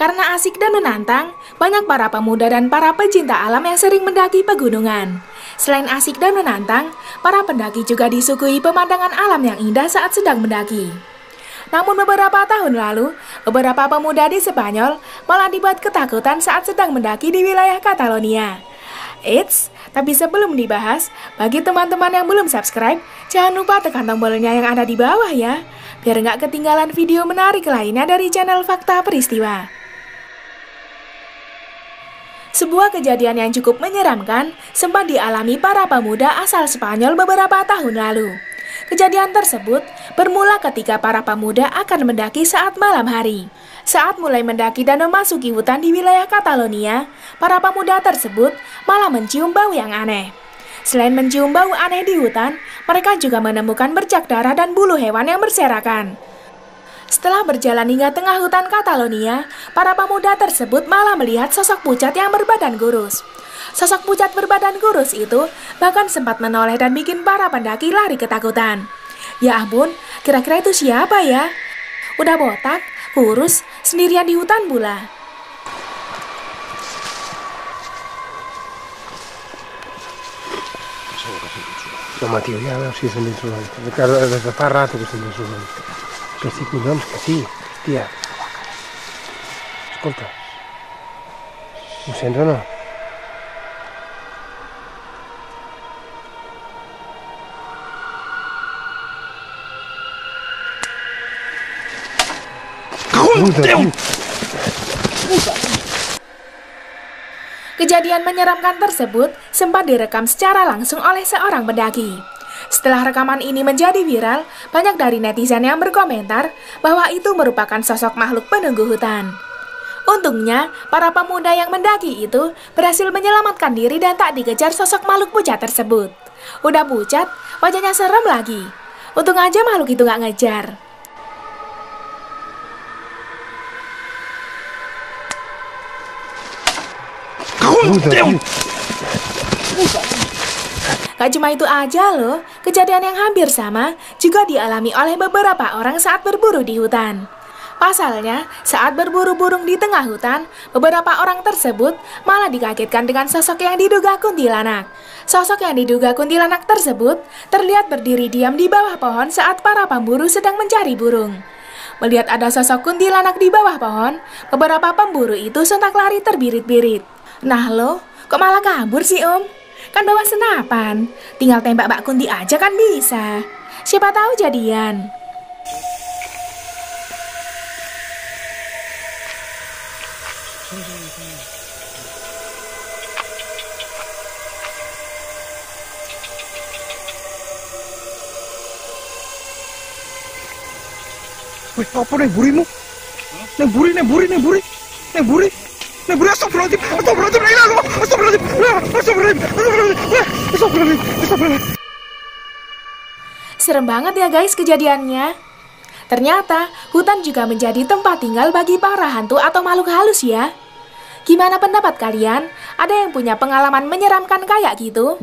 Karena asik dan menantang, banyak para pemuda dan para pecinta alam yang sering mendaki pegunungan. Selain asik dan menantang, para pendaki juga disuguhi pemandangan alam yang indah saat sedang mendaki. Namun beberapa tahun lalu, beberapa pemuda di Spanyol malah dibuat ketakutan saat sedang mendaki di wilayah Catalonia. Eits, tapi sebelum dibahas, bagi teman-teman yang belum subscribe, jangan lupa tekan tombolnya yang ada di bawah ya, biar nggak ketinggalan video menarik lainnya dari channel Fakta Peristiwa. Sebuah kejadian yang cukup menyeramkan sempat dialami para pemuda asal Spanyol beberapa tahun lalu. Kejadian tersebut bermula ketika para pemuda akan mendaki saat malam hari. Saat mulai mendaki dan memasuki hutan di wilayah Catalonia, para pemuda tersebut malah mencium bau yang aneh. Selain mencium bau aneh di hutan, mereka juga menemukan bercak darah dan bulu hewan yang berserakan. Setelah berjalan hingga tengah hutan Catalonia, para pemuda tersebut malah melihat sosok pucat yang berbadan kurus. Sosok pucat berbadan kurus itu bahkan sempat menoleh dan bikin para pendaki lari ketakutan. Ya ampun, kira-kira itu siapa ya? Udah botak, kurus, sendirian di hutan pula. Solamente. Questi qui non che sì, stia. Ascolta. Mi sentono? Kejadian menyeramkan tersebut sempat direkam secara langsung oleh seorang pendaki. Setelah rekaman ini menjadi viral, banyak dari netizen yang berkomentar bahwa itu merupakan sosok makhluk penunggu hutan. Untungnya, para pemuda yang mendaki itu berhasil menyelamatkan diri dan tak dikejar sosok makhluk pucat tersebut. Udah pucat, wajahnya serem lagi. Untung aja makhluk itu gak ngejar. Gak cuma itu aja loh, kejadian yang hampir sama juga dialami oleh beberapa orang saat berburu di hutan. Pasalnya, saat berburu burung di tengah hutan, beberapa orang tersebut malah dikagetkan dengan sosok yang diduga kuntilanak. Sosok yang diduga kuntilanak tersebut terlihat berdiri diam di bawah pohon saat para pemburu sedang mencari burung. Melihat ada sosok kuntilanak di bawah pohon, beberapa pemburu itu sontak lari terbirit-birit. Nah lo, kok malah kabur sih om? Kan bawa senapan, tinggal tembak Mbak Kunti aja kan bisa. Siapa tahu jadian. Wih, apa nih burimu? Nih buri, nih buri, nih buri, nih buri. Serem banget ya guys kejadiannya. Ternyata hutan juga menjadi tempat tinggal bagi para hantu atau makhluk halus ya. Gimana pendapat kalian? Ada yang punya pengalaman menyeramkan kayak gitu?